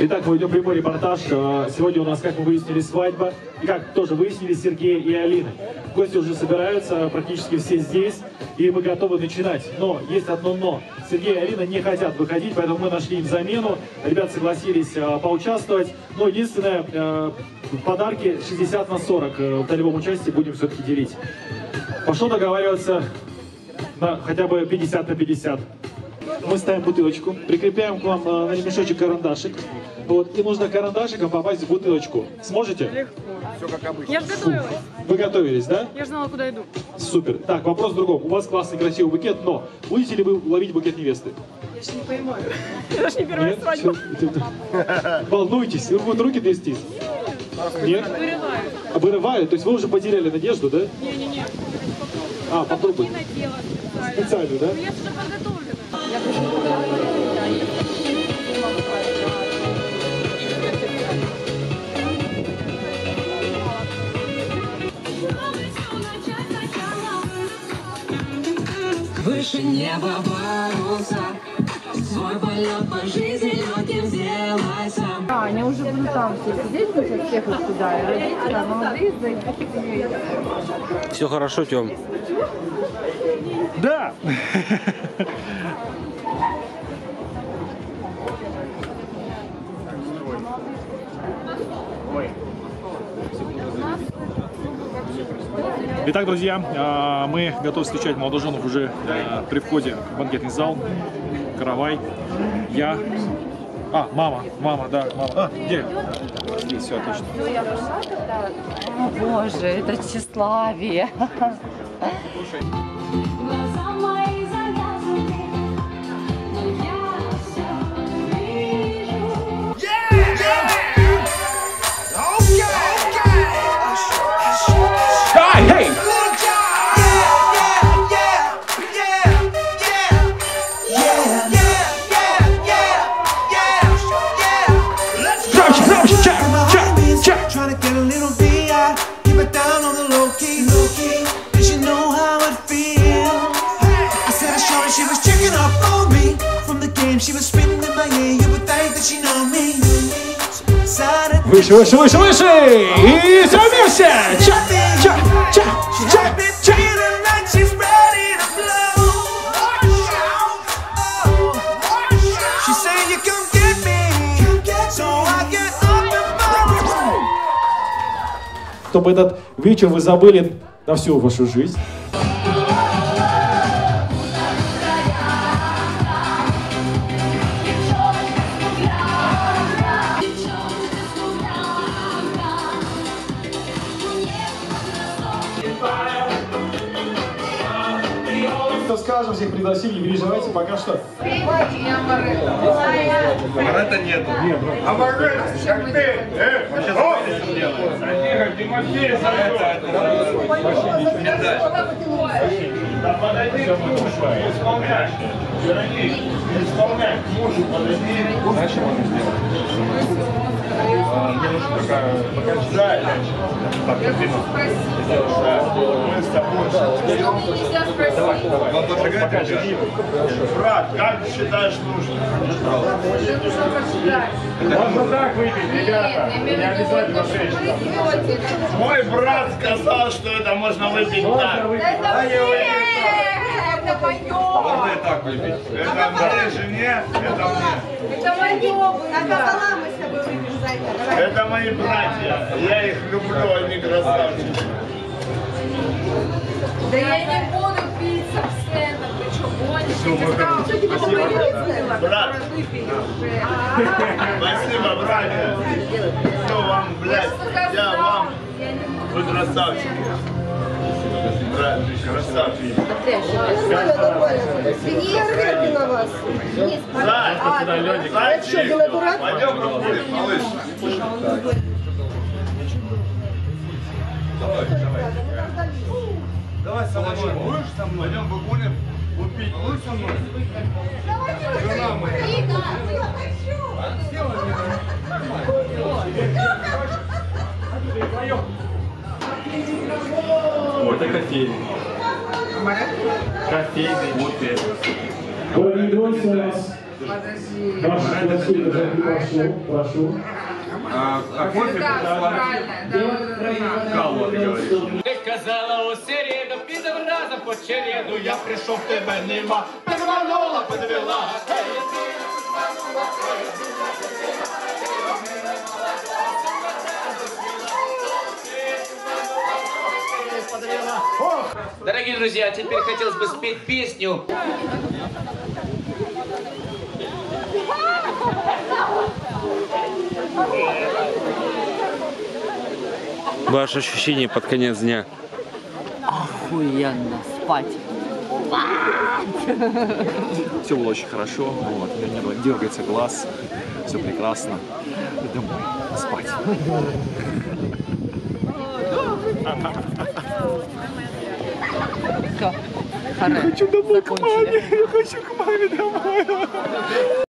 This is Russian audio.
Итак, мы идем прямой репортаж. Э, Сегодня у нас, как мы выяснили, свадьба. И как тоже выяснили, Сергей и Алина. Гости уже собираются, практически все здесь. И мы готовы начинать. Но есть одно но. Сергей и Алина не хотят выходить, поэтому мы нашли им замену. Ребята согласились э, поучаствовать. Но единственное, э, подарки 60 на 40 э, в долевом участии будем все-таки делить. Пошел договариваться на хотя бы 50 на 50. Мы ставим бутылочку, прикрепляем к вам э, на ремешочек карандашик. Вот, и нужно карандашиком попасть в бутылочку. Сможете? Я же готовилась. Вы готовились, да? Я же знала, куда иду. Супер. Так, вопрос в другом. У вас классный красивый букет, но будете ли вы ловить букет невесты? Я же не поймаю. Это же не первая Нет? свадьба. Волнуйтесь, вы будете руки трястись? Нет? Вырываю. А Вырывают? То есть вы уже потеряли надежду, да? Не-не-не. А, попробуй. Специально. Да? Ну, Я же уже Выше неба паруса Свой полет по жизни легким сделай сам А, они уже будут там все сидеть, мы сейчас всех их туда, и родители, а молодые. Все хорошо, Тем. Да! Итак, друзья, а, мы готовы встречать молодоженов уже а, при входе в банкетный зал. Каравай, я, а, мама, мама, да, мама. А, где? Здесь, все, отлично. О боже, это тщеславие. Глаза she was checking up on me. From the game she was spinning in my ear, you would think that she know me. Выше, выше, выше, выше! И все вместе! Ча, ча, ча, ча, ча. Чтобы этот вечер вы забыли на всю вашу жизнь. Скажем, всех пригласили, не переживайте, пока что. Амарета нету. Амарета, как ты? Э, он сейчас Тихо, Тимофей, Медаль. Да подойди к мужу, исполняй. Вероника, исполняй к мужу, подойди. Знаешь, что можно Да, мы с тобой. Давай, давай. Покачать? Брат, как ты считаешь нужно? Можно так выпить, ребята. Не обязательно женщина. Мой брат сказал, что это можно выпить так. А не выпить так. Можно и так выпить. Это моей жене, это мне. Это мои братья. Я их люблю, они красавчики. Да я не буду пить совсем. Вы что, гоните? Спасибо. Брат. Спасибо, братья. Все вам, блядь, я вам. Вы красавчики. Брат, красавчики. Зай, Зайчик, пойдем покурим, малыш. Давай, давай. Давай со мной. Будешь со мной? Пойдем покурим. Купить будешь со мной? Жена моя. Вот это кофейный. Кофейный бутыль. Гости у нас Прошу, красиво, прошу, прошу. А, а кофе Да, правильно. Говоришь. Ти казала у середу, підем разом по череду, я прийшов, тебе нема, ти подвела. Дорогие друзья, теперь хотелось бы спеть песню. Ваше ощущение под конец дня. Охуенно спать. Все было очень хорошо, вот, у меня не было, дергается глаз, все прекрасно. Домой, спать. Все. Хочу домой к маме. Я хочу к маме домой.